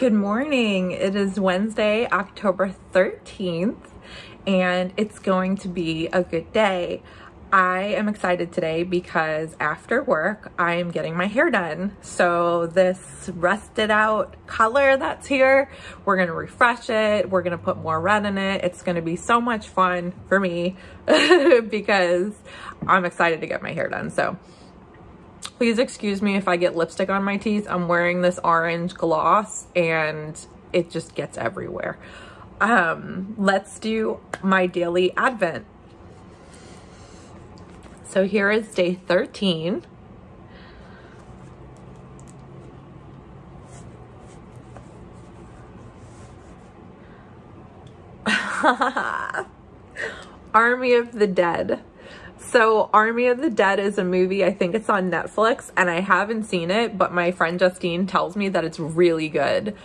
Good morning. It is Wednesday, October 13th, and it's going to be a good day. I am excited today because after work, I am getting my hair done. So this rusted out color that's here, we're gonna refresh it. We're gonna put more red in it. It's gonna be so much fun for me because I'm excited to get my hair done. So Please excuse me if I get lipstick on my teeth. I'm wearing this orange gloss and it just gets everywhere. Um, let's do my daily advent. So here is day 13. Army of the Dead. So Army of the Dead is a movie, I think it's on Netflix and I haven't seen it, but my friend Justine tells me that it's really good.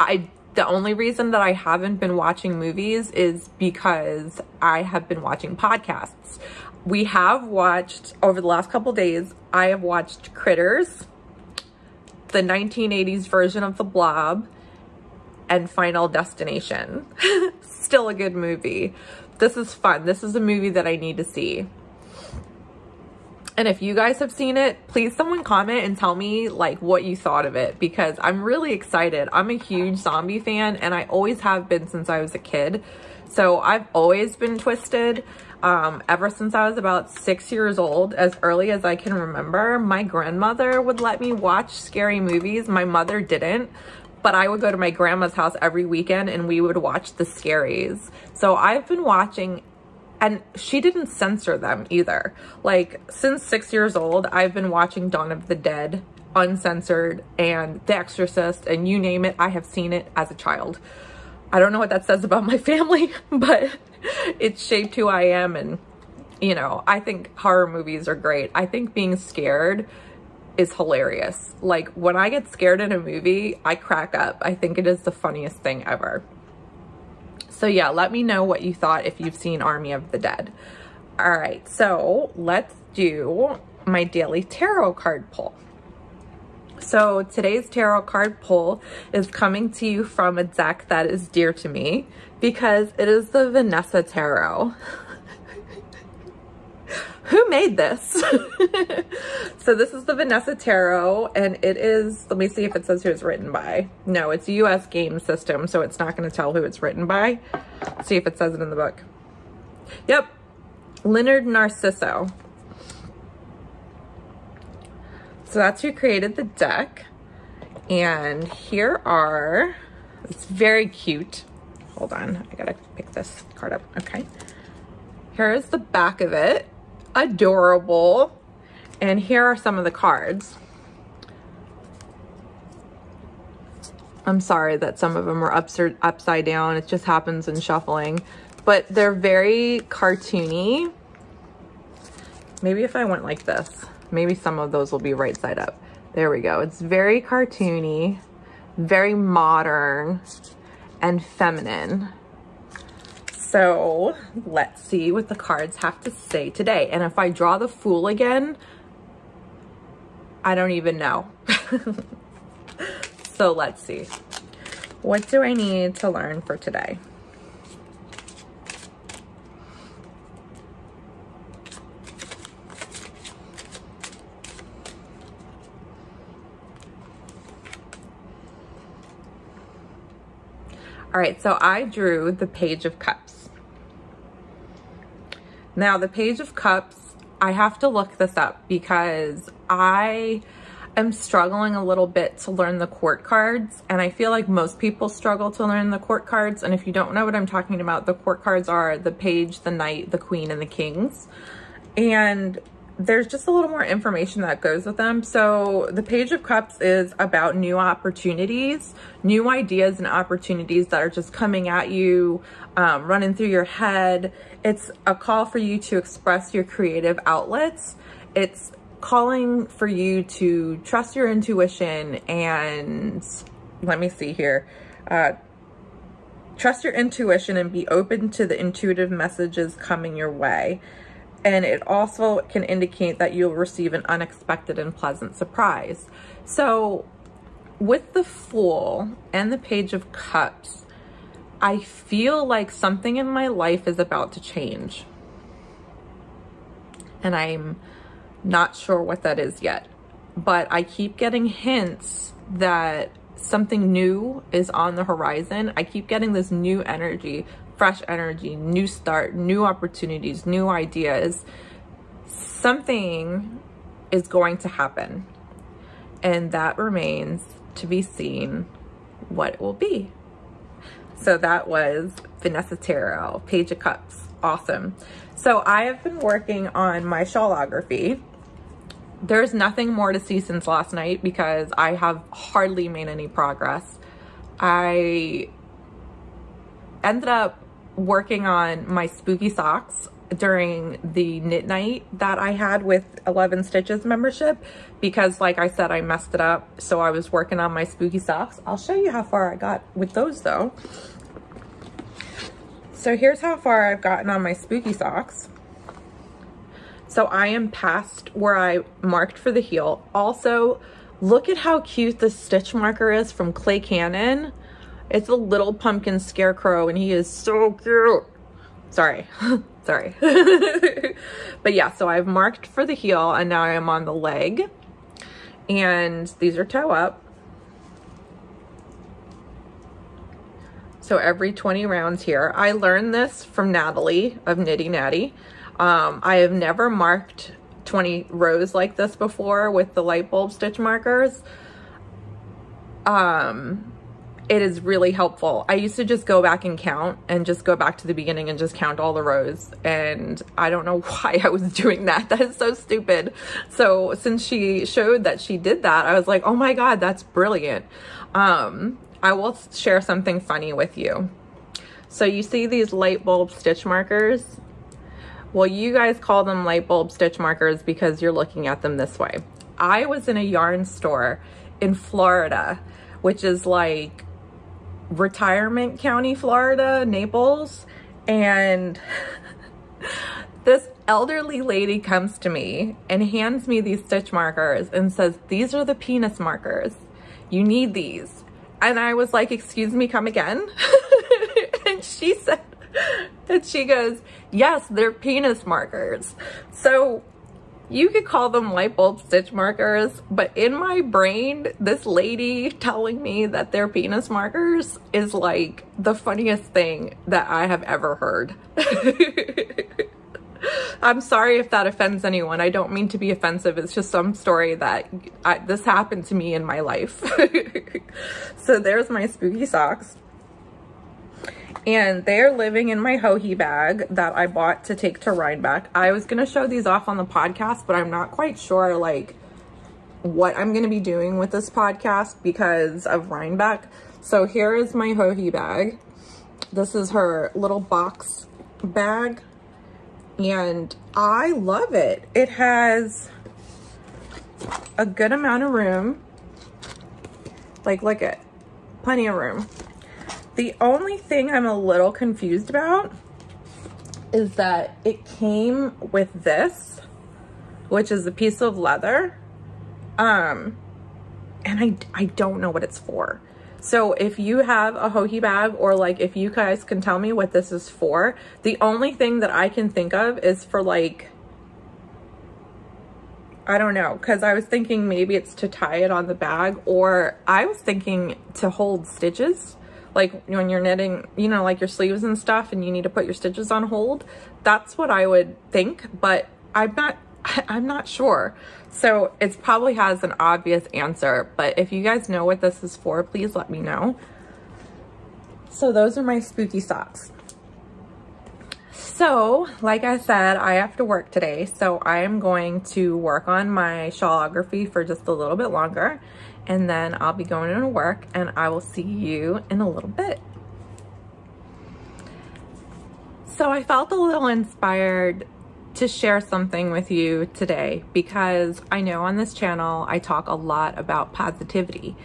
I the only reason that I haven't been watching movies is because I have been watching podcasts. We have watched, over the last couple days, I have watched Critters, the 1980s version of The Blob, and Final Destination. Still a good movie. This is fun. This is a movie that I need to see. And if you guys have seen it, please someone comment and tell me like what you thought of it because I'm really excited. I'm a huge zombie fan and I always have been since I was a kid. So I've always been twisted um, ever since I was about six years old, as early as I can remember. My grandmother would let me watch scary movies. My mother didn't, but I would go to my grandma's house every weekend and we would watch the scaries. So I've been watching and she didn't censor them either. Like since six years old, I've been watching Dawn of the Dead uncensored and The Exorcist and you name it, I have seen it as a child. I don't know what that says about my family, but it's shaped who I am and you know, I think horror movies are great. I think being scared is hilarious. Like when I get scared in a movie, I crack up. I think it is the funniest thing ever. So yeah, let me know what you thought if you've seen Army of the Dead. All right, so let's do my daily tarot card pull. So today's tarot card pull is coming to you from a deck that is dear to me because it is the Vanessa Tarot. Who made this? so this is the Vanessa Tarot and it is, let me see if it says who it's written by. No, it's a US game system, so it's not gonna tell who it's written by. Let's see if it says it in the book. Yep, Lynyrd Narciso. So that's who created the deck. And here are, it's very cute. Hold on, I gotta pick this card up, okay. Here is the back of it adorable. And here are some of the cards. I'm sorry that some of them are upside, upside down. It just happens in shuffling. But they're very cartoony. Maybe if I went like this, maybe some of those will be right side up. There we go. It's very cartoony, very modern, and feminine. So let's see what the cards have to say today. And if I draw the Fool again, I don't even know. so let's see. What do I need to learn for today? All right, so I drew the Page of Cups. Now the Page of Cups, I have to look this up because I am struggling a little bit to learn the court cards and I feel like most people struggle to learn the court cards and if you don't know what I'm talking about, the court cards are the page, the knight, the queen, and the kings. And there's just a little more information that goes with them. So the Page of Cups is about new opportunities, new ideas and opportunities that are just coming at you, um, running through your head. It's a call for you to express your creative outlets. It's calling for you to trust your intuition and let me see here. Uh, trust your intuition and be open to the intuitive messages coming your way and it also can indicate that you'll receive an unexpected and pleasant surprise. So with the Fool and the Page of Cups, I feel like something in my life is about to change. And I'm not sure what that is yet. But I keep getting hints that something new is on the horizon. I keep getting this new energy, fresh energy, new start, new opportunities, new ideas. Something is going to happen. And that remains to be seen what it will be. So that was Vanessa Tarot, Page of Cups. Awesome. So I have been working on my shawlography. There's nothing more to see since last night because I have hardly made any progress. I ended up working on my spooky socks during the knit night that I had with 11 Stitches membership because like I said, I messed it up. So I was working on my spooky socks. I'll show you how far I got with those though. So here's how far I've gotten on my spooky socks. So I am past where I marked for the heel. Also, look at how cute the stitch marker is from Clay Cannon. It's a little pumpkin scarecrow and he is so cute. Sorry, sorry. but yeah, so I've marked for the heel and now I am on the leg. And these are toe up. So every 20 rounds here. I learned this from Natalie of Nitty Natty. Um, I have never marked 20 rows like this before with the light bulb stitch markers. Um, it is really helpful. I used to just go back and count and just go back to the beginning and just count all the rows. And I don't know why I was doing that. That is so stupid. So since she showed that she did that, I was like, oh my God, that's brilliant. Um, I will share something funny with you. So you see these light bulb stitch markers? Well, you guys call them light bulb stitch markers because you're looking at them this way. I was in a yarn store in Florida, which is like retirement county, Florida, Naples. And this elderly lady comes to me and hands me these stitch markers and says, these are the penis markers. You need these. And I was like, excuse me, come again? and she said, and she goes, yes, they're penis markers. So you could call them light bulb stitch markers, but in my brain, this lady telling me that they're penis markers is like the funniest thing that I have ever heard. I'm sorry if that offends anyone. I don't mean to be offensive. It's just some story that I, this happened to me in my life. so there's my spooky socks and they're living in my Joji bag that I bought to take to Rhinebeck. I was going to show these off on the podcast, but I'm not quite sure like what I'm going to be doing with this podcast because of Rhinebeck. So here is my Joji bag. This is her little box bag and I love it. It has a good amount of room. Like, look at plenty of room. The only thing I'm a little confused about is that it came with this, which is a piece of leather. Um, and I, I don't know what it's for. So if you have a Joji bag or like if you guys can tell me what this is for, the only thing that I can think of is for like, I don't know, because I was thinking maybe it's to tie it on the bag or I was thinking to hold stitches like when you're knitting, you know, like your sleeves and stuff and you need to put your stitches on hold. That's what I would think, but I'm not, I'm not sure. So it probably has an obvious answer, but if you guys know what this is for, please let me know. So those are my spooky socks. So, like I said, I have to work today, so I am going to work on my shawlography for just a little bit longer and then I'll be going to work and I will see you in a little bit. So I felt a little inspired to share something with you today because I know on this channel I talk a lot about positivity.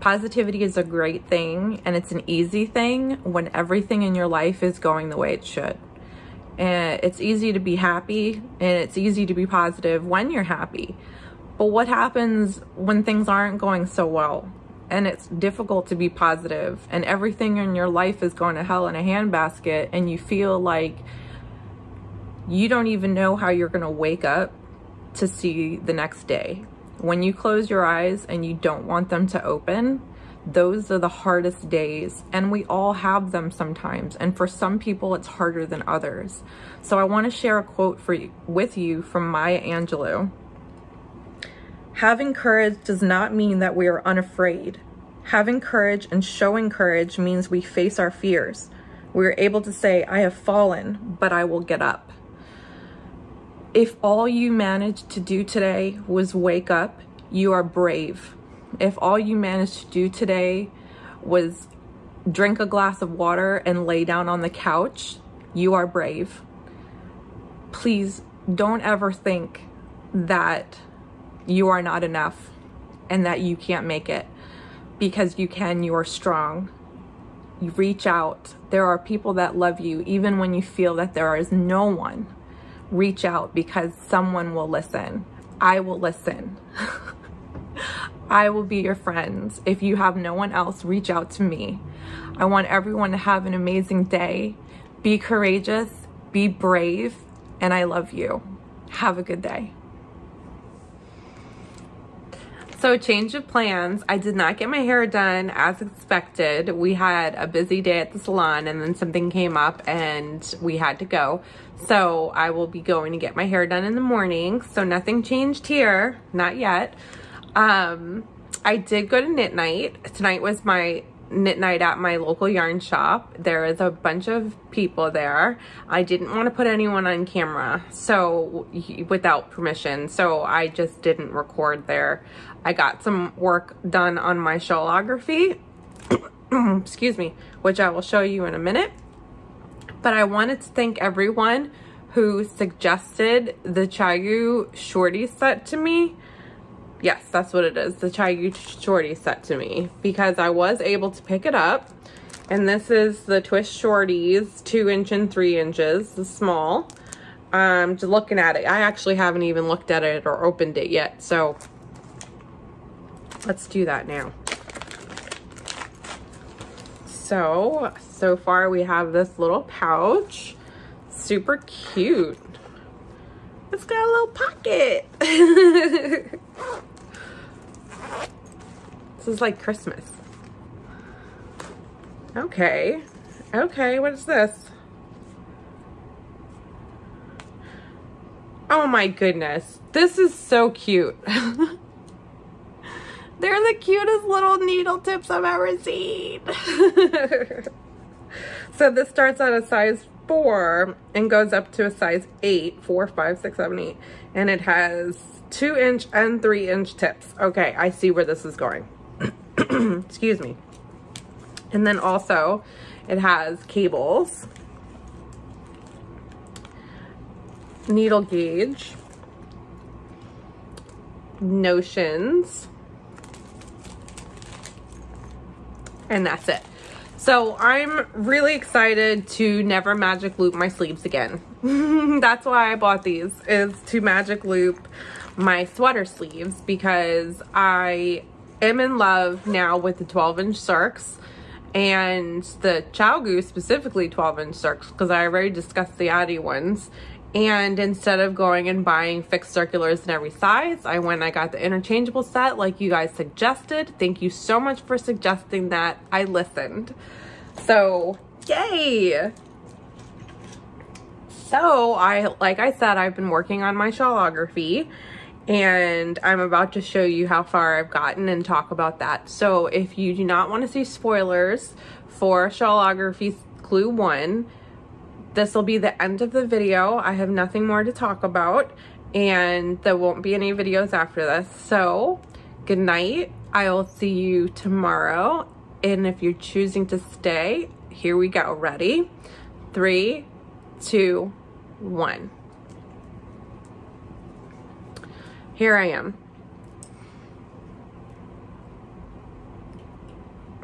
Positivity is a great thing and it's an easy thing when everything in your life is going the way it should. And it's easy to be happy and it's easy to be positive when you're happy. But what happens when things aren't going so well? and it's difficult to be positive and everything in your life is going to hell in a handbasket and you feel like you don't even know how you're going to wake up to see the next day. When you close your eyes and you don't want them to open, those are the hardest days and we all have them sometimes and for some people it's harder than others. So i want to share a quote for you with you from maya angelou. Having courage does not mean that we are unafraid. Having courage and showing courage means we face our fears. We are able to say i have fallen but i will get up if all you managed to do today was wake up you are brave if all you managed to do today was drink a glass of water and lay down on the couch, you are brave. Please don't ever think that you are not enough and that you can't make it because you can, you are strong. You reach out. There are people that love you even when you feel that there is no one. Reach out because someone will listen. I will listen. I will be your friend. If you have no one else, reach out to me. I want everyone to have an amazing day. Be courageous, be brave, and I love you. Have a good day. So change of plans. I did not get my hair done as expected. We had a busy day at the salon and then something came up and we had to go. So I will be going to get my hair done in the morning. So nothing changed here, not yet. Um, I did go to knit night. Tonight was my knit night at my local yarn shop. There is a bunch of people there. I didn't want to put anyone on camera, so without permission, so I just didn't record there. I got some work done on my shawlography, excuse me, which I will show you in a minute. But I wanted to thank everyone who suggested the ChiaoGoo shorty set to me. Yes, that's what it is. The ChiaoGoo Shorty set to me because I was able to pick it up. And this is the Twist Shorties, two inch and three inches, the small. Um, just looking at it, I actually haven't even looked at it or opened it yet. So let's do that now. So, so far we have this little pouch. Super cute. It's got a little pocket. this is like Christmas. Okay. Okay, what is this? Oh my goodness. This is so cute. They're the cutest little needle tips I've ever seen. so this starts at a size four and goes up to a size eight, four, five, six, seven, eight. And it has two inch and three inch tips. Okay, I see where this is going. Excuse me. And then also it has cables, needle gauge, notions, and that's it. So I'm really excited to never magic loop my sleeves again. That's why I bought these, is to magic loop my sweater sleeves because I am in love now with the 12 inch circs and the ChiaoGoo specifically 12 inch circs because I already discussed the Addi ones and instead of going and buying fixed circulars in every size, I went I got the interchangeable set like you guys suggested. Thank you so much for suggesting that. I listened. So, yay! So, I like I said, I've been working on my shawlography and I'm about to show you how far I've gotten and talk about that. So, if you do not want to see spoilers for shawlography clue 1, this will be the end of the video. I have nothing more to talk about and there won't be any videos after this. So good night. I will see you tomorrow. And if you're choosing to stay, here we go. Ready? Three, two, one. Here I am.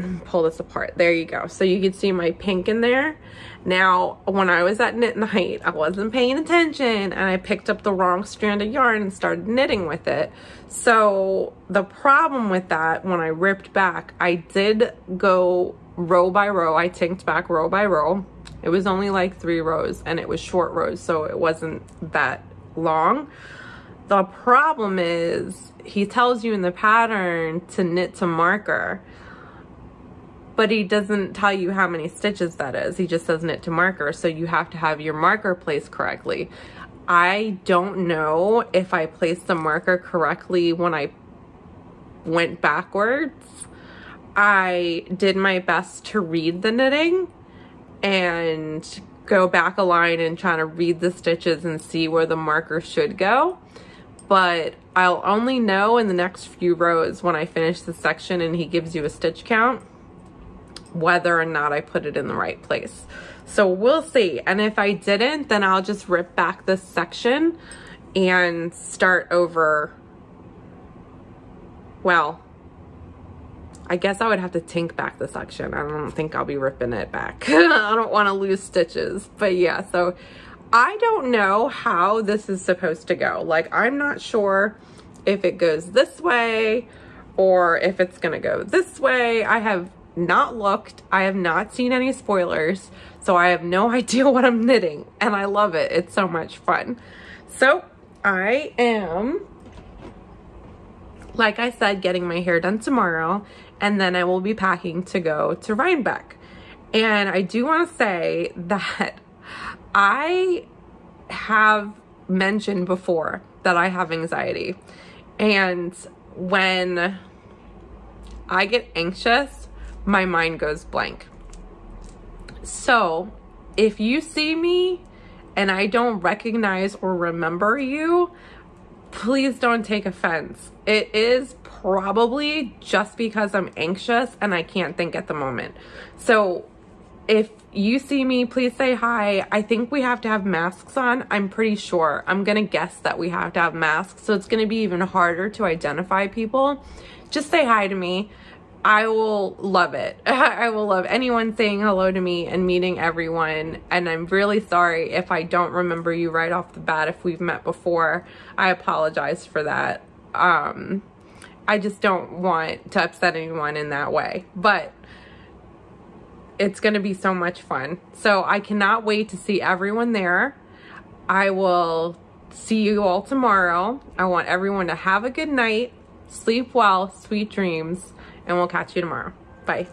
pull this apart. There you go. So you can see my pink in there. Now, when I was at Knit Night, I wasn't paying attention and I picked up the wrong strand of yarn and started knitting with it. So the problem with that, when I ripped back, I did go row by row. I tinked back row by row. It was only like three rows and it was short rows, so it wasn't that long. The problem is he tells you in the pattern to knit to marker but he doesn't tell you how many stitches that is. He just says knit to marker, so you have to have your marker placed correctly. I don't know if I placed the marker correctly when I went backwards. I did my best to read the knitting and go back a line and try to read the stitches and see where the marker should go. But I'll only know in the next few rows when I finish the section and he gives you a stitch count whether or not I put it in the right place. So we'll see. And if I didn't, then I'll just rip back this section and start over. Well, I guess I would have to tink back the section. I don't think I'll be ripping it back. I don't want to lose stitches. But yeah, so I don't know how this is supposed to go. Like, I'm not sure if it goes this way or if it's to go this way. I have not looked. I have not seen any spoilers. So I have no idea what I'm knitting and I love it. It's so much fun. So I am, like I said, getting my hair done tomorrow and then I will be packing to go to Rhinebeck. And I do want to say that I have mentioned before that I have anxiety. And when I get anxious, my mind goes blank. So if you see me and I don't recognize or remember you, please don't take offense. It is probably just because I'm anxious and I can't think at the moment. So if you see me, please say hi. I think we have to have masks on. I'm pretty sure. I'm going to guess that we have to have masks. So it's going to be even harder to identify people. Just say hi to me. I will love it. I will love anyone saying hello to me and meeting everyone. And I'm really sorry if I don't remember you right off the bat if we've met before. I apologize for that. Um, I just don't want to upset anyone in that way. But it's going to be so much fun. So I cannot wait to see everyone there. I will see you all tomorrow. I want everyone to have a good night, sleep well, sweet dreams and we'll catch you tomorrow. Bye.